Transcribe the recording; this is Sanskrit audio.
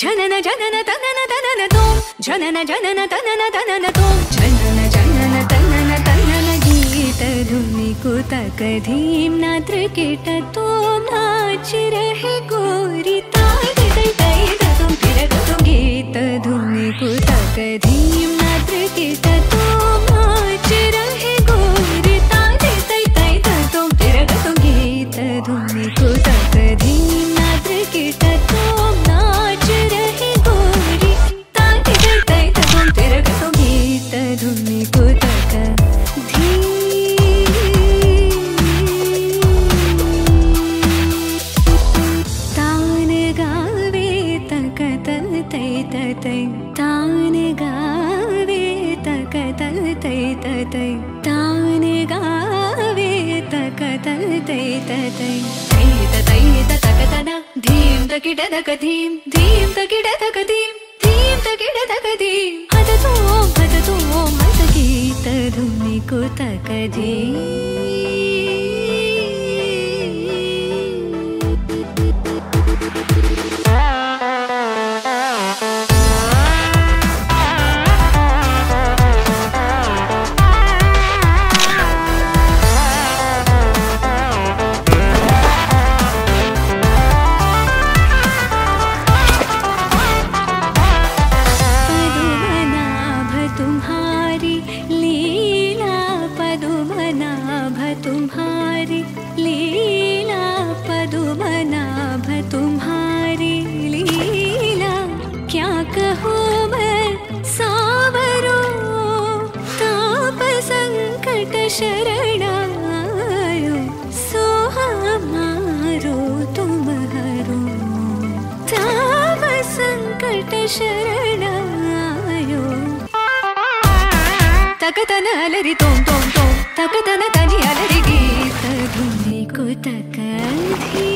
जनन जनन तनन तनन तोम जनन जनन तनन तनन तो जनन जनन तनन तनन गीत धुनि कुतक धीम नात्र कीट तोम नाच रहे गोरी तै तै तान गावे तक तल तै तै तान गावे तक तल तै तै तै तै तक तना धीम तकिड तक धीम तकिड तक तकिड तक हद तो मत गीत धुनि को तक करो तुम हरो ताव संकट शरण आयो तकतन अलरि तोम तोम तोम तकतन तनि अलरि गीत धुने को तकधी